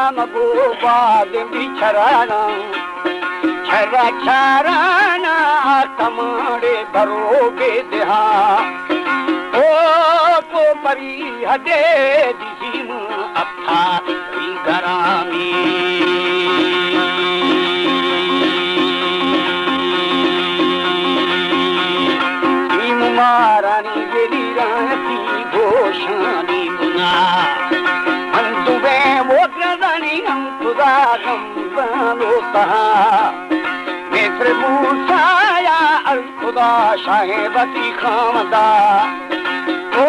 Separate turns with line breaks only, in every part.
राम गोपाल बिछराना छरा छराना कमाड़े भरो बेदहा ओ को परी हदे दिसीम अथा घरामी मारानी नेत्र मूसाया अल खुदा शाहे बती खामदा। ओ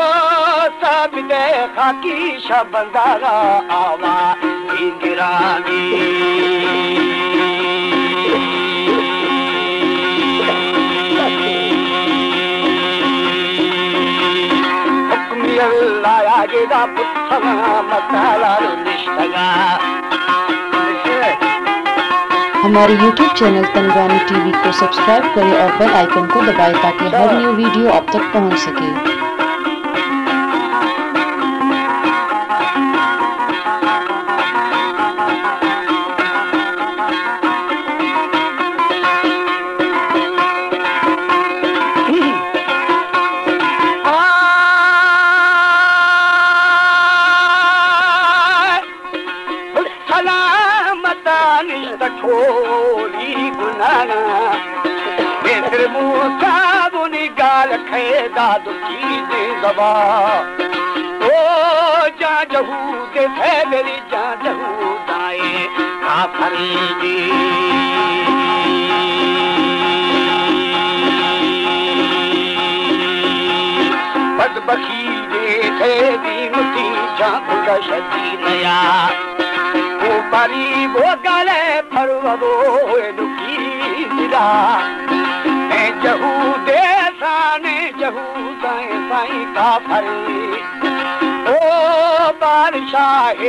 हमारे YouTube चैनल तनवानी टीवी को सब्सक्राइब करें और बेल आइकन को दबाएँ ताकि हर न्यू वीडियो आप तक पहुँच सके।
छोरी गुनाना बेसर मूसा बुनी गाल खे दादू चीज़ दबा ओ जा जहू दे फैमिली जा जहू दाए काफरी बदबखी दे थे दी मुती जा खुदा शदी नया परी का फरी ओ बादशाह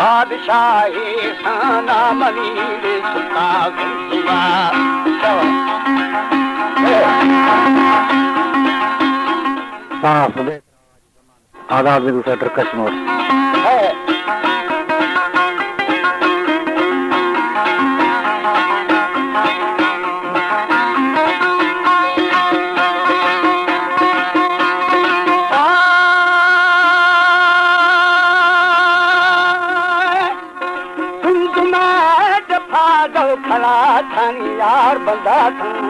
बादशाह मनी सुता गुंजुआ
आदाब में दूसरा ट्रकश मोड़
खड़ा थानी यार बंदा था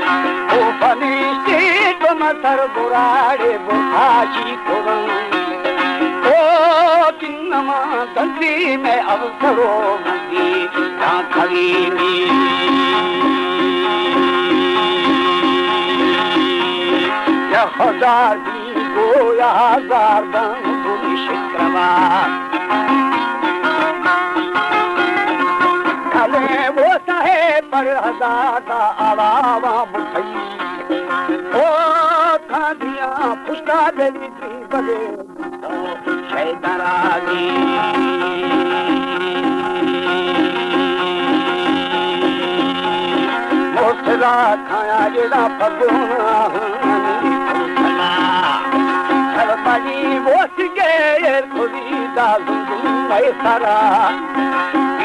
ओ किन्नमा दंदी में अवसरो मंदी ना खरीनी हजार दी गोया हजार दंग बुरी हजादा अलावा मुखई ओ खादिया फुसका देवी थी बले शैतरागी मोसला खाया जेड़ा पगोना सरबनी बोस गए खुदी दा जुंदू मैं सारा